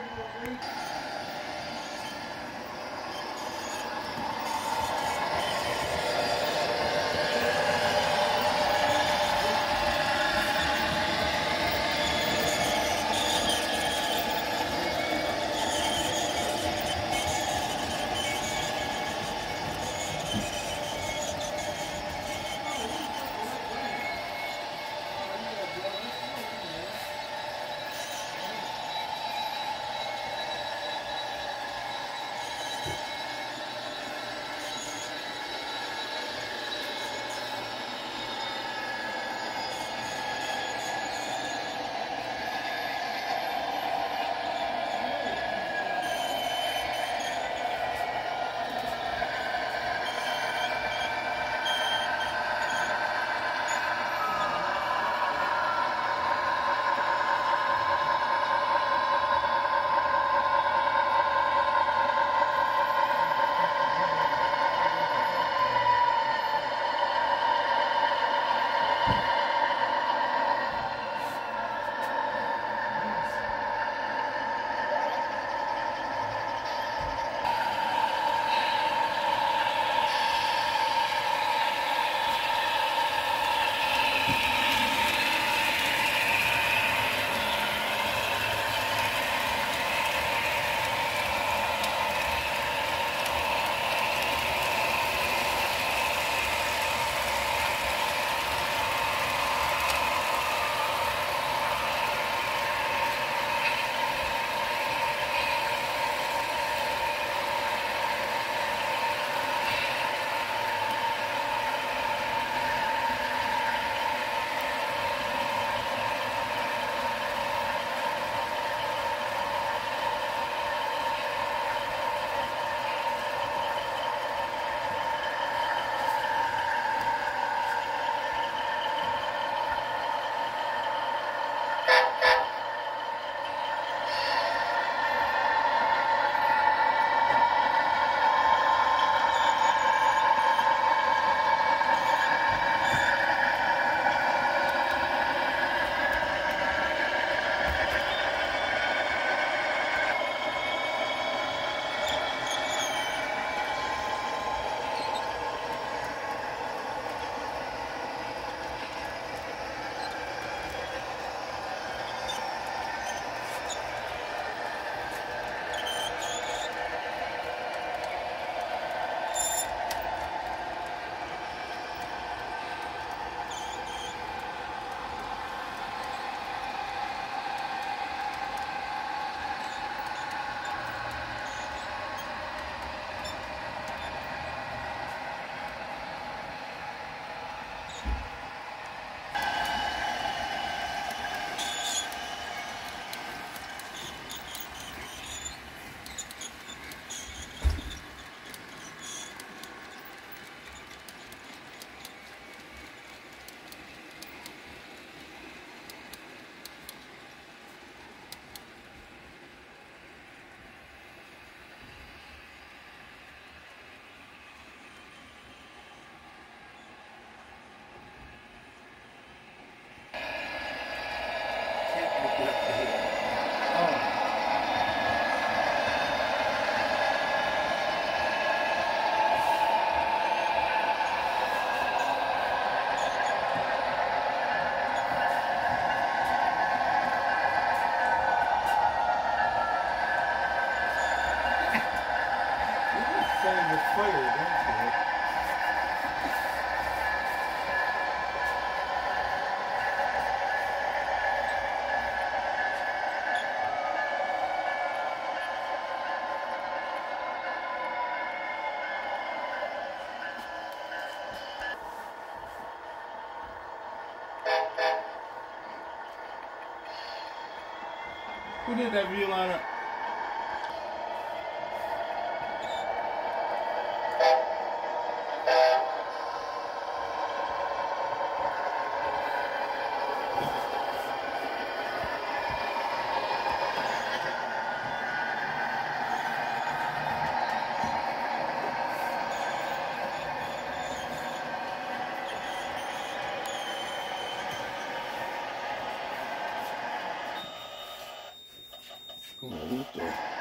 Thank you. Who did that view lineup? com